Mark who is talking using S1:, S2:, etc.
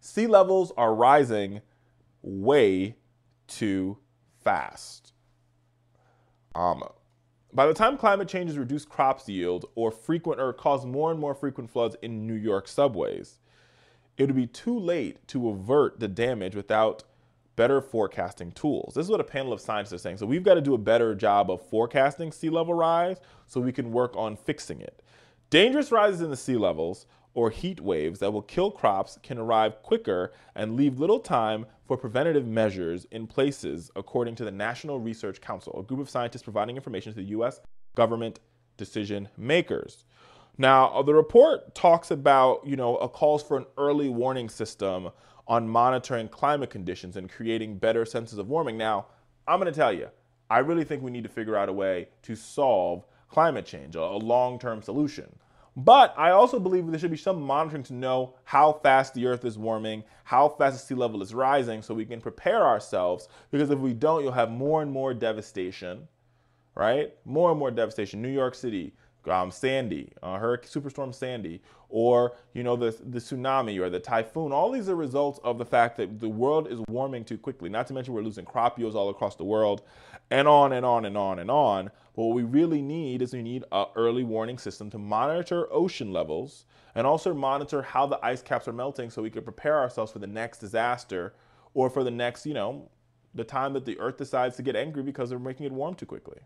S1: sea levels are rising way too fast. Um, by the time climate change has reduced crops yield or frequent or caused more and more frequent floods in New York subways, it would be too late to avert the damage without better forecasting tools. This is what a panel of scientists are saying. So we've got to do a better job of forecasting sea level rise so we can work on fixing it. Dangerous rises in the sea levels or heat waves that will kill crops can arrive quicker and leave little time for preventative measures in places, according to the National Research Council, a group of scientists providing information to the U.S. government decision makers. Now, uh, the report talks about, you know, a calls for an early warning system on monitoring climate conditions and creating better senses of warming. Now, I'm going to tell you, I really think we need to figure out a way to solve climate change, a, long term solution. But I also believe there should be some monitoring to know how fast the earth is warming, how fast the sea level is rising, so we can prepare ourselves. Because if we don't, you'll have more and more devastation, right? More and more devastation. New York City, um, Sandy, uh, Hurricane Superstorm Sandy, or you know the the tsunami or the typhoon. All these are results of the fact that the world is warming too quickly. Not to mention we're losing crop yields all across the world, and on and on and on and on. What we really need is we need an early warning system to monitor ocean levels and also monitor how the ice caps are melting, so we can prepare ourselves for the next disaster or for the next, you know, the time that the Earth decides to get angry because they're making it warm too quickly.